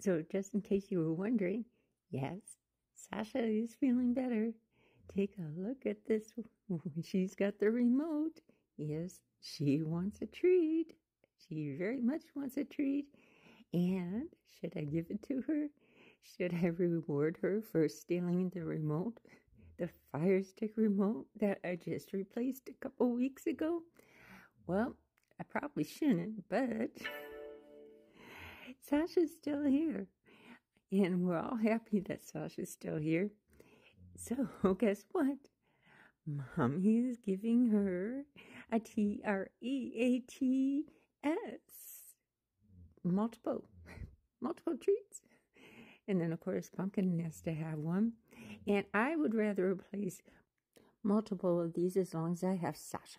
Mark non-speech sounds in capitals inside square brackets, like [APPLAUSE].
So, just in case you were wondering, yes, Sasha is feeling better. Take a look at this. [LAUGHS] She's got the remote. Yes, she wants a treat. She very much wants a treat. And should I give it to her? Should I reward her for stealing the remote? The Fire Stick remote that I just replaced a couple weeks ago? Well, I probably shouldn't, but Sasha's still here. And we're all happy that Sasha's still here. So, [LAUGHS] guess what? Mommy is giving her a T R E A T S. Multiple, [LAUGHS] multiple treats. And then, of course, Pumpkin has to have one. And I would rather replace multiple of these as long as I have Sasha.